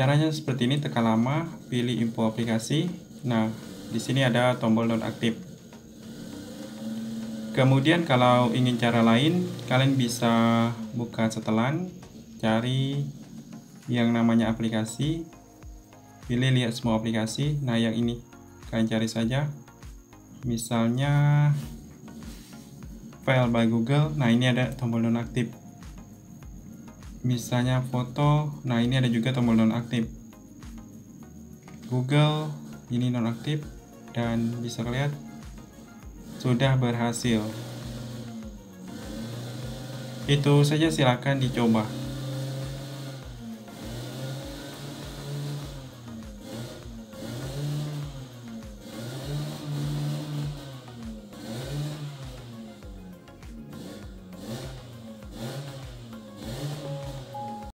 Caranya seperti ini, tekan lama, pilih info aplikasi. Nah, di sini ada tombol nonaktif. Kemudian kalau ingin cara lain, kalian bisa buka setelan, cari yang namanya aplikasi, pilih lihat semua aplikasi. Nah, yang ini kalian cari saja. Misalnya file by Google. Nah, ini ada tombol nonaktif misalnya foto nah ini ada juga tombol nonaktif. Google ini nonaktif dan bisa lihat sudah berhasil. Itu saja silakan dicoba